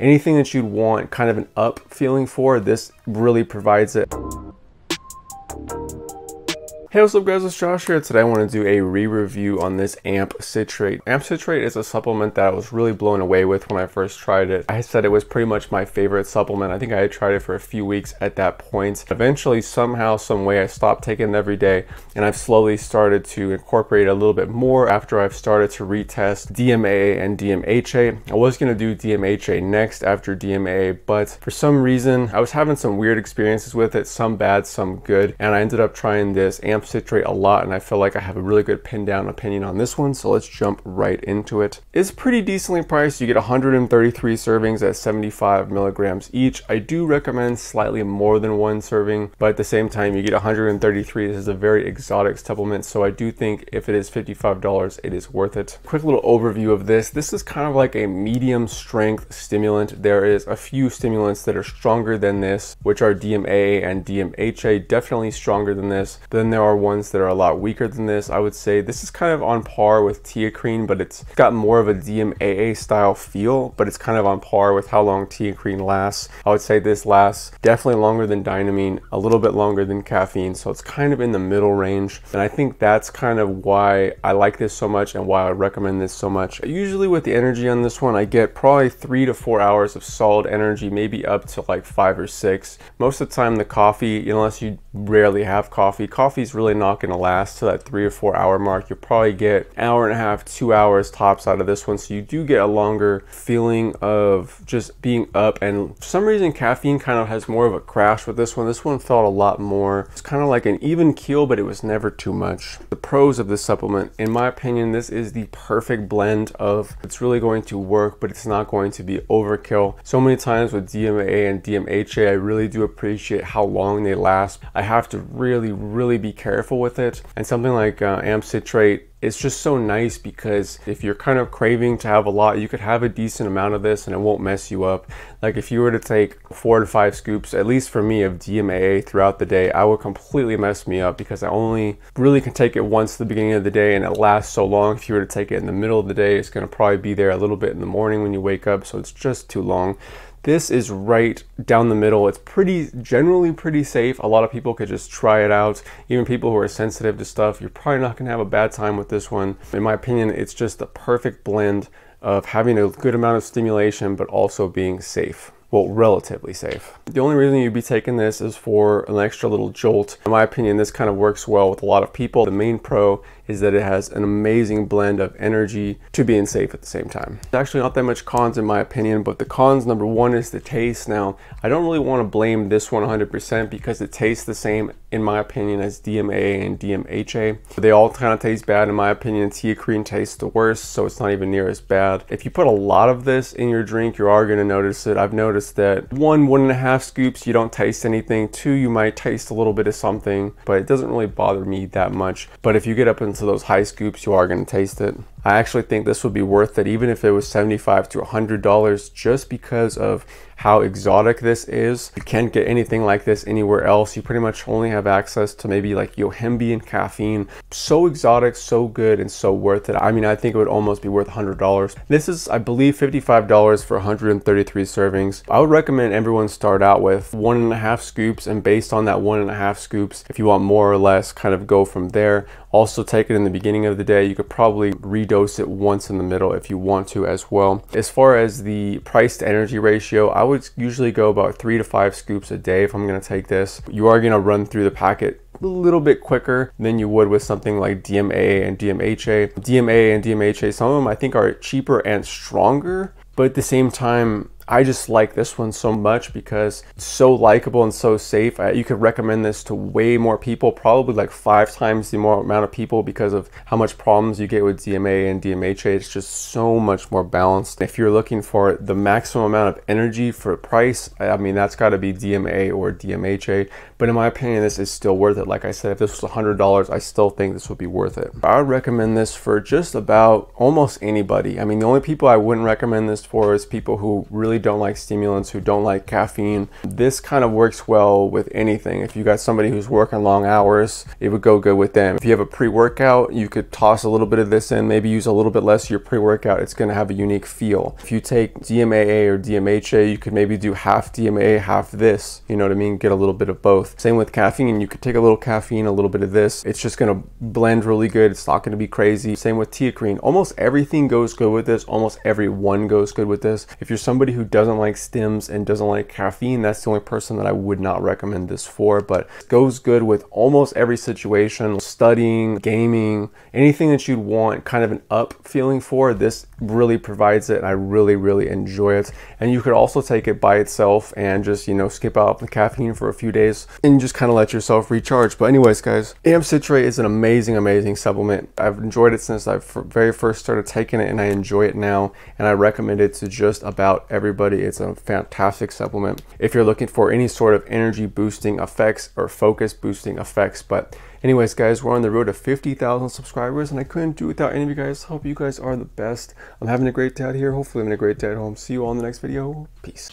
anything that you'd want kind of an up feeling for, this really provides it. Hey, what's up guys, it's Josh here. Today I want to do a re-review on this AMP Citrate. AMP Citrate is a supplement that I was really blown away with when I first tried it. I said it was pretty much my favorite supplement. I think I had tried it for a few weeks at that point. Eventually, somehow, some way, I stopped taking it every day and I've slowly started to incorporate a little bit more after I've started to retest DMA and DMHA. I was going to do DMHA next after DMA, but for some reason, I was having some weird experiences with it, some bad, some good, and I ended up trying this AMP citrate a lot and I feel like I have a really good pin down opinion on this one so let's jump right into it. It's pretty decently priced. You get 133 servings at 75 milligrams each. I do recommend slightly more than one serving but at the same time you get 133. This is a very exotic supplement so I do think if it is $55 it is worth it. Quick little overview of this. This is kind of like a medium strength stimulant. There is a few stimulants that are stronger than this which are DMA and DMHA definitely stronger than this. Then there are ones that are a lot weaker than this. I would say this is kind of on par with Teacrine, but it's got more of a DMAA style feel, but it's kind of on par with how long Teacrine lasts. I would say this lasts definitely longer than Dynamine, a little bit longer than caffeine, so it's kind of in the middle range. And I think that's kind of why I like this so much and why I recommend this so much. Usually with the energy on this one, I get probably three to four hours of solid energy, maybe up to like five or six. Most of the time the coffee, unless you rarely have coffee, coffee's really not going to last to that three or four hour mark. You'll probably get hour and a half, two hours tops out of this one. So you do get a longer feeling of just being up. And for some reason, caffeine kind of has more of a crash with this one. This one felt a lot more, it's kind of like an even keel, but it was never too much. The pros of this supplement, in my opinion, this is the perfect blend of it's really going to work, but it's not going to be overkill. So many times with DMA and DMHA, I really do appreciate how long they last. I have to really, really be careful with it. And something like uh, AMP Citrate it's just so nice because if you're kind of craving to have a lot, you could have a decent amount of this and it won't mess you up. Like if you were to take four to five scoops, at least for me, of DMAA throughout the day, I would completely mess me up because I only really can take it once at the beginning of the day and it lasts so long. If you were to take it in the middle of the day, it's gonna probably be there a little bit in the morning when you wake up, so it's just too long. This is right down the middle. It's pretty, generally pretty safe. A lot of people could just try it out. Even people who are sensitive to stuff, you're probably not gonna have a bad time with this one. In my opinion, it's just the perfect blend of having a good amount of stimulation, but also being safe well, relatively safe. The only reason you'd be taking this is for an extra little jolt. In my opinion, this kind of works well with a lot of people. The main pro is that it has an amazing blend of energy to being safe at the same time. There's actually not that much cons in my opinion, but the cons number one is the taste. Now, I don't really want to blame this 100% because it tastes the same in my opinion as DMA and DMHA. They all kind of taste bad in my opinion. Teacrine tastes the worst, so it's not even near as bad. If you put a lot of this in your drink, you are going to notice it. I've noticed that one, one and a half scoops, you don't taste anything. Two, you might taste a little bit of something, but it doesn't really bother me that much. But if you get up into those high scoops, you are going to taste it. I actually think this would be worth it even if it was 75 to $100 just because of how exotic this is. You can't get anything like this anywhere else. You pretty much only have access to maybe like Yohimbe and caffeine. So exotic, so good, and so worth it. I mean, I think it would almost be worth $100. This is, I believe, $55 for 133 servings. I would recommend everyone start out with one and a half scoops and based on that one and a half scoops, if you want more or less, kind of go from there. Also take it in the beginning of the day. You could probably redose it once in the middle if you want to as well. As far as the price to energy ratio, I would usually go about three to five scoops a day if I'm gonna take this. You are gonna run through the packet a little bit quicker than you would with something like DMA and DMHA. DMA and DMHA, some of them I think are cheaper and stronger, but at the same time, I just like this one so much because it's so likable and so safe. you could recommend this to way more people, probably like five times the more amount of people because of how much problems you get with DMA and DMHA. It's just so much more balanced. If you're looking for the maximum amount of energy for price, I mean, that's got to be DMA or DMHA. But in my opinion, this is still worth it. Like I said, if this was $100, I still think this would be worth it. I would recommend this for just about almost anybody. I mean, the only people I wouldn't recommend this for is people who really don't like stimulants, who don't like caffeine, this kind of works well with anything. If you got somebody who's working long hours, it would go good with them. If you have a pre-workout, you could toss a little bit of this in, maybe use a little bit less of your pre-workout. It's gonna have a unique feel. If you take DMAA or DMHA, you could maybe do half DMAA, half this, you know what I mean? Get a little bit of both. Same with caffeine, and you could take a little caffeine, a little bit of this. It's just gonna blend really good. It's not gonna be crazy. Same with teacrine. Almost everything goes good with this. Almost every one goes good with this. If you're somebody who doesn't like stims and doesn't like caffeine, that's the only person that I would not recommend this for, but goes good with almost every situation, studying, gaming, anything that you'd want kind of an up feeling for, this really provides it. I really, really enjoy it. And you could also take it by itself and just, you know, skip out the caffeine for a few days and just kind of let yourself recharge. But anyways, guys, AMP Citrate is an amazing, amazing supplement. I've enjoyed it since I very first started taking it and I enjoy it now. And I recommend it to just about everybody. It's a fantastic supplement if you're looking for any sort of energy boosting effects or focus boosting effects. But anyways, guys, we're on the road to 50,000 subscribers and I couldn't do without any of you guys. Hope you guys are the best. I'm having a great day out here. Hopefully I'm having a great day at home. See you all in the next video. Peace.